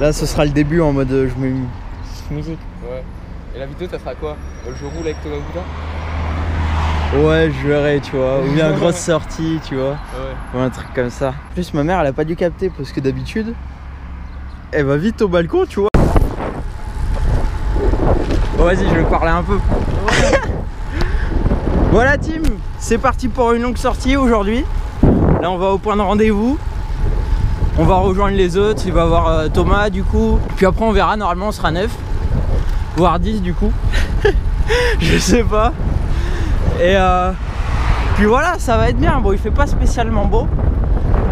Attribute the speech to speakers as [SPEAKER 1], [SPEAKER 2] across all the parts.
[SPEAKER 1] Là, ce sera le début en mode euh, je mets une musique.
[SPEAKER 2] Ouais. Et la vidéo, ça sera quoi? Je roule avec Thomas Boudin?
[SPEAKER 1] Ouais, je verrai, tu vois. Ou bien grosse sortie, tu vois.
[SPEAKER 2] Ouais.
[SPEAKER 1] Ou un truc comme ça. En plus, ma mère, elle a pas dû capter parce que d'habitude, elle va vite au balcon, tu vois. Bon, vas-y, je vais parler un peu. voilà, team, c'est parti pour une longue sortie aujourd'hui. Là, on va au point de rendez-vous. On va rejoindre les autres. Il va y avoir euh, Thomas, du coup. Puis après, on verra. Normalement, on sera 9, voire 10, du coup. je sais pas. Et euh, puis voilà, ça va être bien. Bon, il fait pas spécialement beau.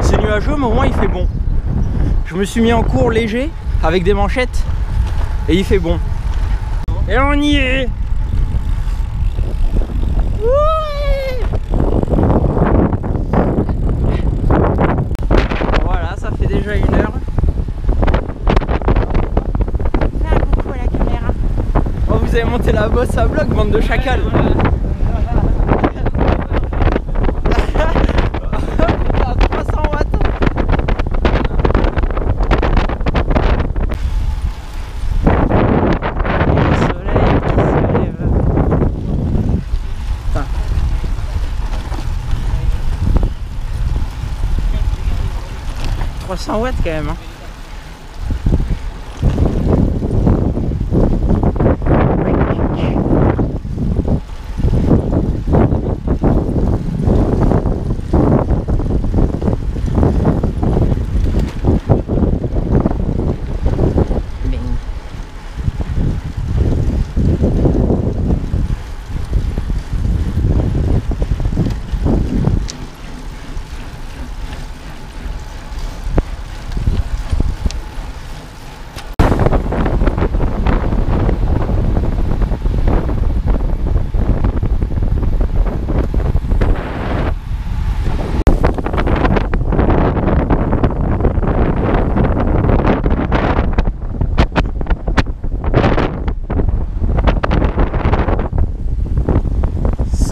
[SPEAKER 1] C'est nuageux, mais au moins il fait bon. Je me suis mis en cours léger avec des manchettes et il fait bon. Et on y est Ouais Voilà, ça fait déjà une heure. Fais un coucou à la caméra. Oh, vous avez monté la bosse à bloc, bande de. Putain, 300 watts. Le soleil qui se lève. Putain. « 300 watts quand même hein.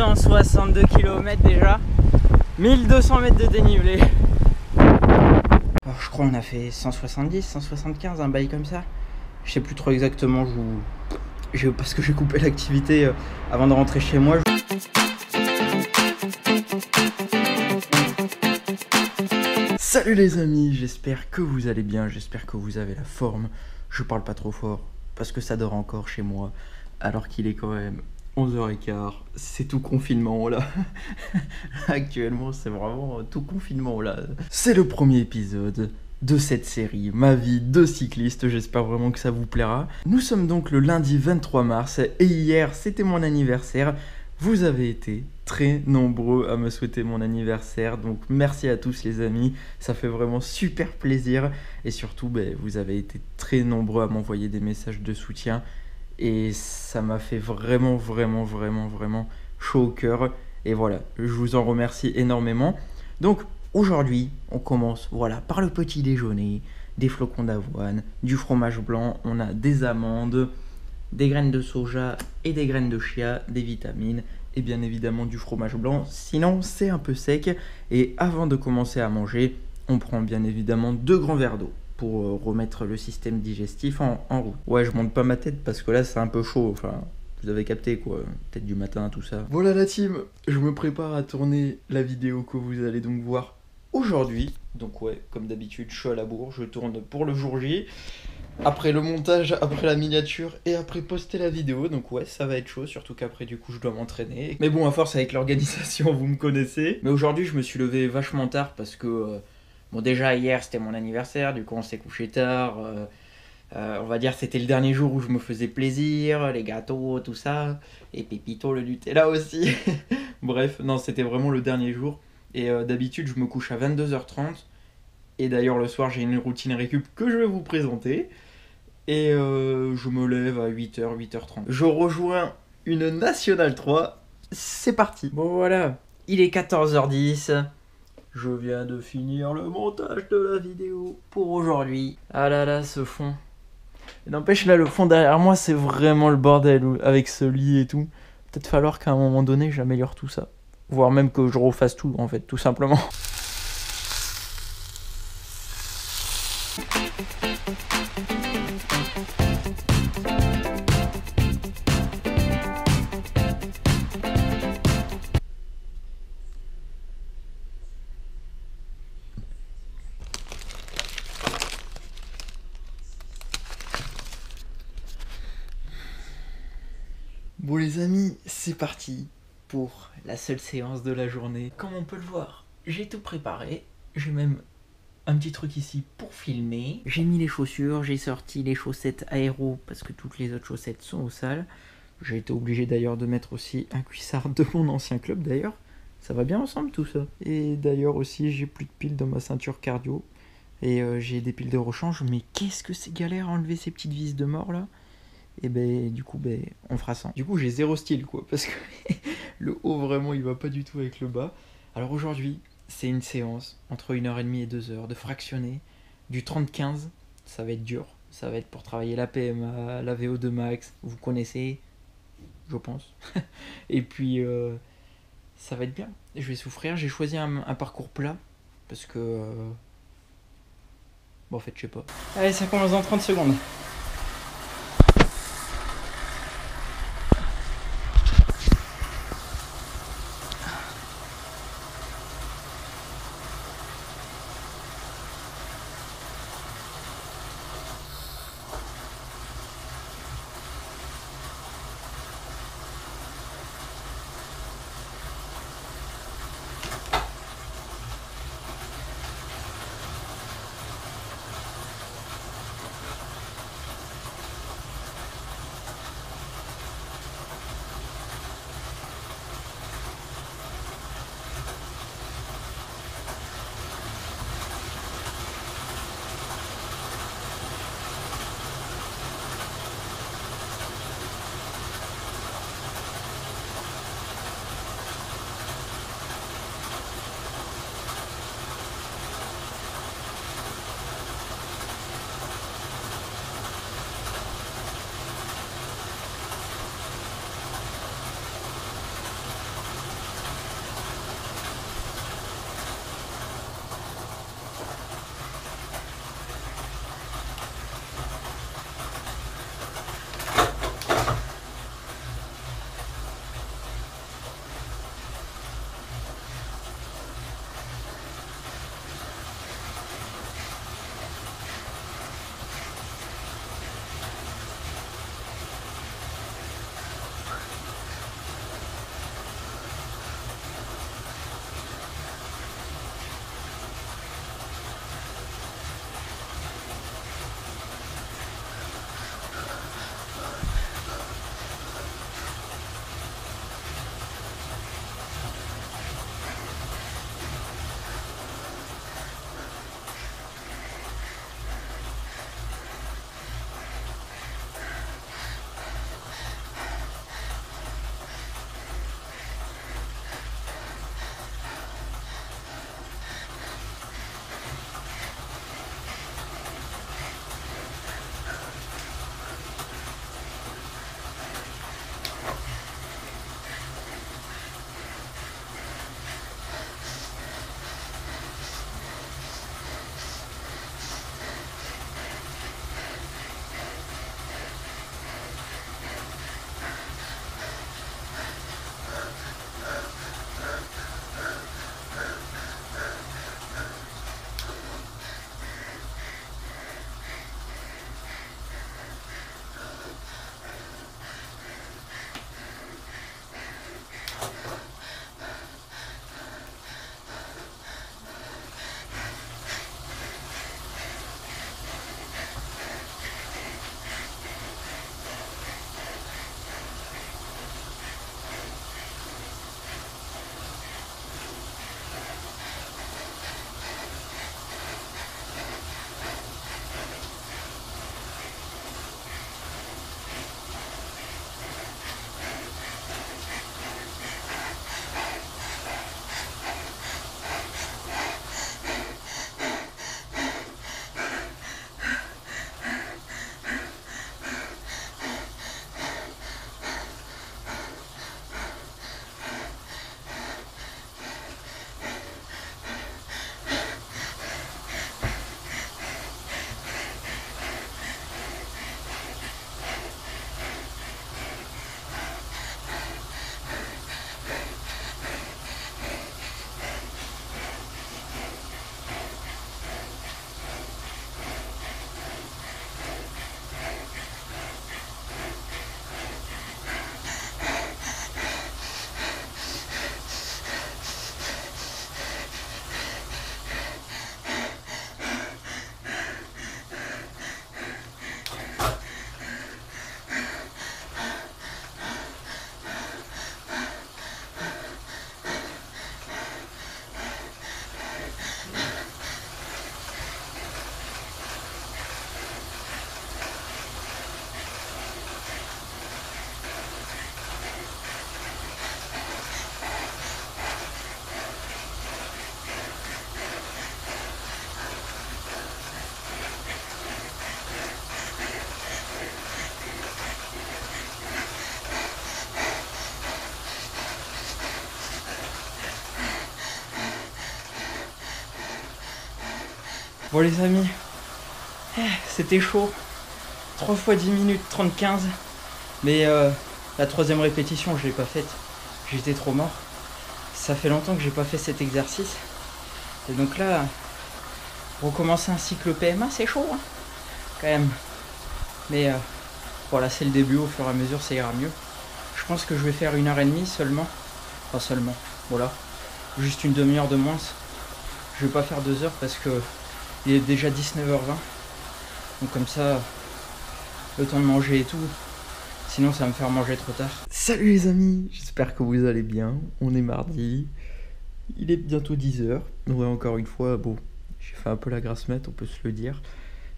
[SPEAKER 1] 162 km déjà, 1200 mètres de dénivelé. Alors, je crois on a fait 170, 175, un bail comme ça. Je sais plus trop exactement, je vous... parce que j'ai coupé l'activité euh, avant de rentrer chez moi. Salut les amis, j'espère que vous allez bien, j'espère que vous avez la forme. Je parle pas trop fort parce que ça dort encore chez moi alors qu'il est quand même 11h15. C'est tout confinement là. Actuellement, c'est vraiment tout confinement là. C'est le premier épisode de cette série, ma vie de cycliste. J'espère vraiment que ça vous plaira. Nous sommes donc le lundi 23 mars et hier, c'était mon anniversaire. Vous avez été très nombreux à me souhaiter mon anniversaire, donc merci à tous les amis, ça fait vraiment super plaisir et surtout ben, vous avez été très nombreux à m'envoyer des messages de soutien et ça m'a fait vraiment vraiment vraiment vraiment chaud au cœur et voilà, je vous en remercie énormément. Donc aujourd'hui, on commence voilà par le petit déjeuner, des flocons d'avoine, du fromage blanc, on a des amandes, des graines de soja et des graines de chia, des vitamines et bien évidemment du fromage blanc. Sinon, c'est un peu sec. Et avant de commencer à manger, on prend bien évidemment deux grands verres d'eau pour euh, remettre le système digestif en, en route. Ouais, je monte pas ma tête parce que là, c'est un peu chaud. Enfin, vous avez capté quoi, tête du matin, tout ça. Voilà la team, je me prépare à tourner la vidéo que vous allez donc voir aujourd'hui. Donc ouais, comme d'habitude, je suis à la bourre, je tourne pour le jour J après le montage, après la miniature et après poster la vidéo. Donc ouais, ça va être chaud, surtout qu'après du coup je dois m'entraîner. Mais bon, à force avec l'organisation, vous me connaissez. Mais aujourd'hui, je me suis levé vachement tard parce que euh, bon déjà hier c'était mon anniversaire, du coup on s'est couché tard. euh, euh, on va dire c'était le dernier jour où je me faisais plaisir, les gâteaux, tout ça, et Pépito le Nutella aussi. Bref, non, c'était vraiment le dernier jour. Et euh, d'habitude, je me couche à 22h30. Et d'ailleurs, le soir, j'ai une routine récup que je vais vous présenter. Et je me lève à 8h, 8h30. Je rejoins une Nationale 3. C'est parti. Bon voilà, il est 14h10. Je viens de finir le montage de la vidéo pour aujourd'hui. Ah là là, ce fond. Et N'empêche, là, le fond derrière moi, c'est vraiment le bordel avec ce lit et tout. Peut-être falloir qu'à un moment donné, j'améliore tout ça. Voire même que je refasse tout, en fait, tout simplement. Bon les amis, c'est parti pour la seule séance de la journée. Comme on peut le voir, j'ai tout préparé. J'ai même un petit truc ici pour filmer. J'ai mis les chaussures, j'ai sorti les chaussettes aéro parce que toutes les autres chaussettes sont au sale. J'ai été obligé d'ailleurs de mettre aussi un cuissard de mon ancien club d'ailleurs. Ça va bien ensemble tout ça. Et d'ailleurs aussi j'ai plus de piles dans ma ceinture cardio. Et euh, j'ai des piles de rechange. Mais qu'est-ce que c'est galère à enlever ces petites vis de mort là? Et ben du coup ben on fera ça. Du coup j'ai zéro style quoi parce que le haut vraiment il va pas du tout avec le bas. Alors aujourd'hui c'est une séance entre 1h30 et 2h de fractionner du 30-15, ça va être dur, ça va être pour travailler la PMA, la VO2 max, vous connaissez, je pense. et puis euh, ça va être bien, je vais souffrir, j'ai choisi un, parcours plat parce que... Euh, bon en fait je sais pas. Allez ça commence dans 30 secondes. Bon les amis, eh, c'était chaud. 3 fois 10 minutes 35. Mais euh, la troisième répétition, je l'ai pas faite. J'étais trop mort. Ça fait longtemps que j'ai pas fait cet exercice. Et donc là, recommencer un cycle PMA, c'est chaud, hein, quand même. Mais euh, voilà, c'est le début. Au fur et à mesure, ça ira mieux. Je pense que je vais faire une heure et demie seulement. Pas seulement. Voilà. Juste une demi-heure de moins. Je vais pas faire deux heures parce que il est déjà 19h20. Donc comme ça, le temps de manger et tout. Sinon ça va me faire manger trop tard. Salut les amis, j'espère que vous allez bien. On est mardi. Il est bientôt 10h. Ouais encore une fois, bon, j'ai fait un peu la grasse mat, on peut se le dire.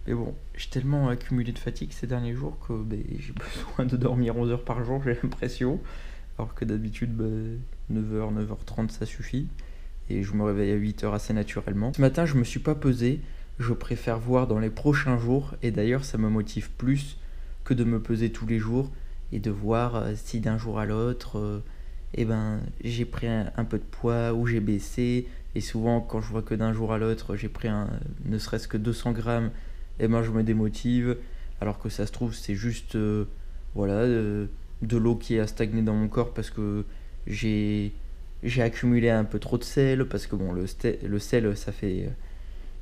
[SPEAKER 1] Mais bon, j'ai tellement accumulé de fatigue ces derniers jours que ben, j'ai besoin de dormir 11 heures par jour, j'ai l'impression. Alors que d'habitude, 9h, ben, 9h30 ça suffit. Et je me réveille à 8h assez naturellement. Ce matin, je me suis pas pesé. Je préfère voir dans les prochains jours. Et d'ailleurs, ça me motive plus que de me peser tous les jours et de voir euh, si d'un jour à l'autre, euh, eh ben, j'ai pris un, peu de poids ou j'ai baissé. Et souvent, quand je vois que d'un jour à l'autre, j'ai pris un, ne serait-ce que 200 grammes, eh ben, je me démotive. Alors que ça se trouve, c'est juste euh, voilà, de l'eau qui a stagné dans mon corps parce que j'ai j'ai accumulé un peu trop de sel parce que bon le sel ça fait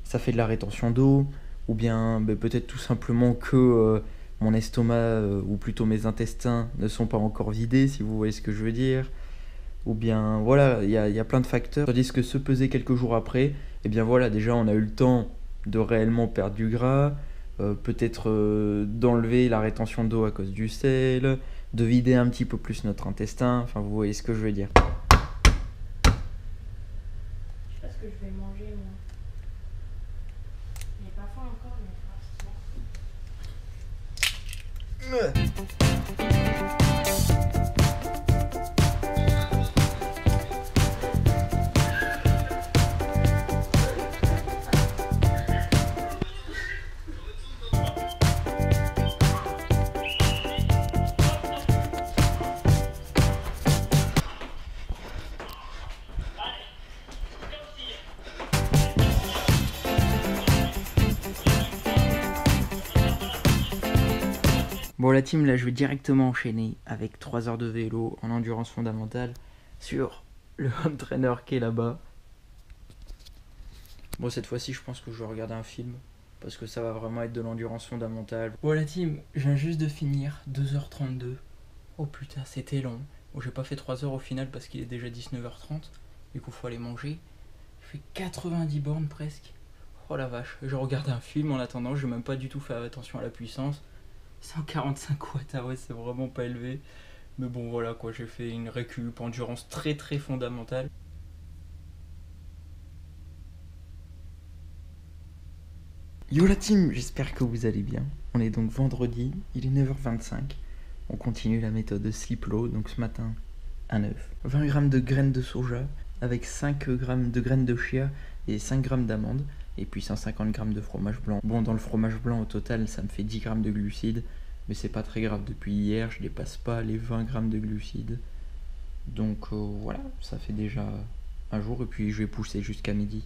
[SPEAKER 1] ça fait de la rétention d'eau ou bien ben, peut-être tout simplement que mon estomac, euh, ou plutôt mes intestins, ne sont pas encore vidés, si vous voyez ce que je veux dire. Ou bien, voilà, il y a, plein de facteurs. Tandis que se peser quelques jours après, eh bien voilà, déjà on a eu le temps de réellement perdre du gras, euh, peut-être euh, d'enlever la rétention d'eau à cause du sel, de vider un petit peu plus notre intestin, enfin vous voyez ce que je veux dire.
[SPEAKER 3] Je sais pas ce que je vais manger ム
[SPEAKER 1] Bon, la team, là, je vais directement enchaîner avec 3 heures de vélo en endurance fondamentale sur le home trainer qui est là-bas. Bon, cette fois-ci, je pense que je vais regarder un film parce que ça va vraiment être de l'endurance fondamentale. Bon, la team, je viens juste de finir 2h32. Oh putain, c'était long. Bon, j'ai pas fait 3 heures au final parce qu'il est déjà 19h30. Du coup, faut aller manger. Je fais 90 bornes presque. Oh la vache, je regarde un film en attendant, je vais même pas du tout faire attention à la puissance. 145 watts, ah ouais, c'est vraiment pas élevé. Mais bon, voilà quoi, j'ai fait une récup endurance très très fondamentale. Yo la team, j'espère que vous allez bien. On est donc vendredi, il est 9h25. On continue la méthode sleep low, donc ce matin à 9. 20 g de graines de soja avec 5 g de graines de chia et 5 g d'amandes et puis 150 g de fromage blanc. Bon, dans le fromage blanc au total, ça me fait 10 g de glucides, mais c'est pas très grave. Depuis hier, je dépasse pas les 20 g de glucides. Donc euh, voilà, ça fait déjà un jour et puis je vais pousser jusqu'à midi.